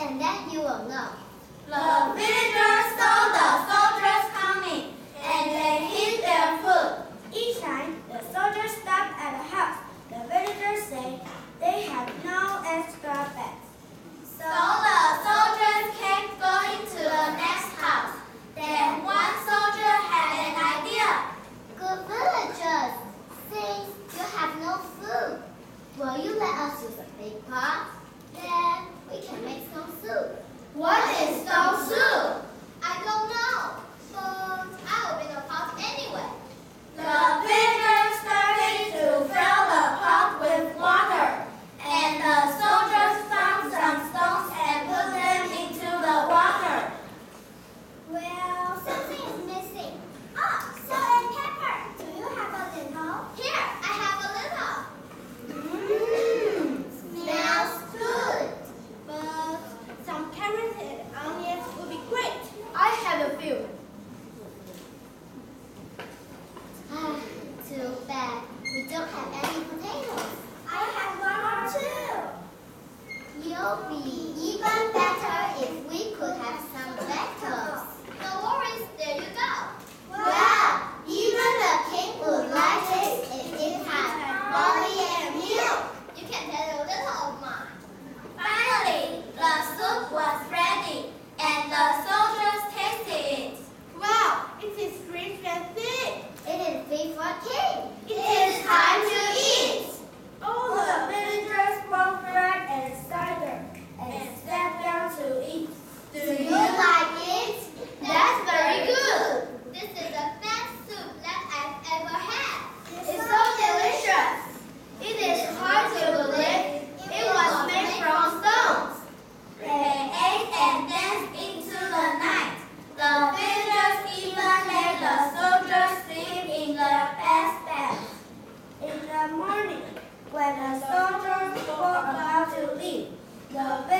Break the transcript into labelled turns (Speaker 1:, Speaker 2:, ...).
Speaker 1: and then you will know.
Speaker 2: The villagers saw the soldiers coming, and they hid their food.
Speaker 3: Each time the soldiers stopped at a house. The villagers said they had no extra beds. So the
Speaker 2: soldiers kept going to the next house.
Speaker 1: Then one
Speaker 2: soldier had an idea.
Speaker 1: Good villagers, since you have no food, will you let us use a big pot? soup?
Speaker 2: What is
Speaker 4: soup
Speaker 1: too bad. We don't have any potatoes.
Speaker 3: I have one or two.
Speaker 1: You'll be
Speaker 3: The.